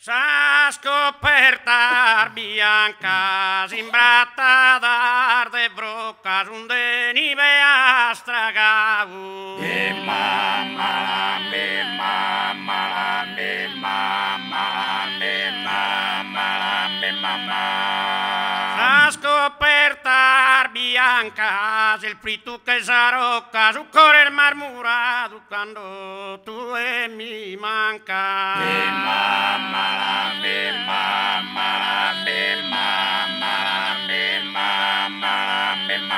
Sa scoperta bianca, simbrata d'arde brocas, un denive astragau. Bimba, mala, bimba, mala, bimba, mala, bimba, mala, bimba, mala. Sa scoperta bianca, il fritu che sarocca, su cuore marmurato, quando tu e mi manca.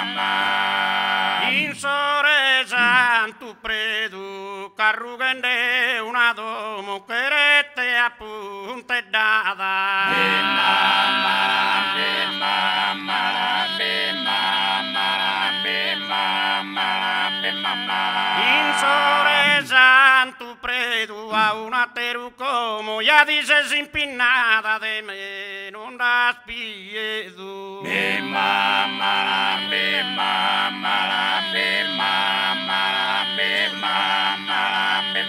Mama, me mama. In soresa tu predu, carrugende una domo, querete appunto e data. Me mama, me mama, me mama, me mama, me mama. In soresa tu predu a una teru como, ya dices impinada de me, non das piedu. Me mama, me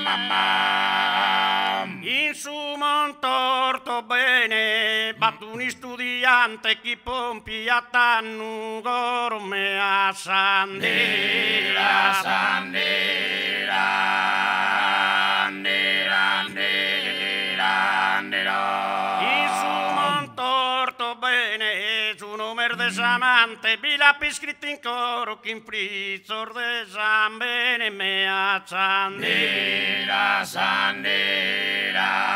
mama. In su montorto bene, battuni studiante chi pompi a tannu gorme a berdezamante, bilapizkritin korukin fritz ordezan, bene mehatzan. Nira zan, nira.